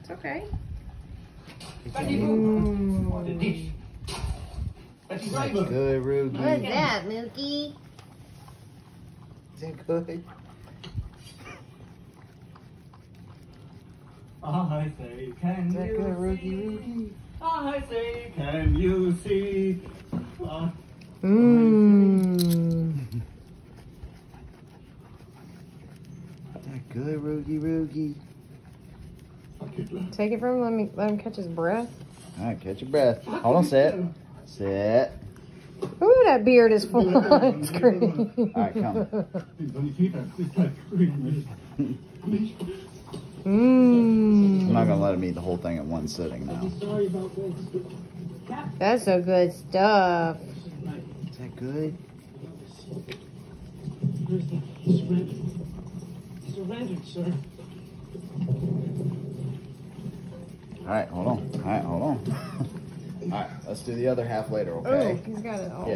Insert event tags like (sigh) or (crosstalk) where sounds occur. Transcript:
It's okay. Mm. Good, Ruger. What's that, Mookie? Is that good? I say, can Is that you good, Ruger? see? Ruger? I say, can you see? Uh, Mmm. Is good, Ruger? Ruger? Take it from him. Let me let him catch his breath. All right, catch your breath. Hold on, sit. Sit. Ooh, that beard is full on screen. (laughs) All right, come. I'm Mmm. not gonna let him eat the whole thing at one sitting now. That's so good stuff. Is that good? Sir. All right, hold on. All right, hold on. (laughs) All right, let's do the other half later, Oh, okay? he's got it all. Yeah.